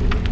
you.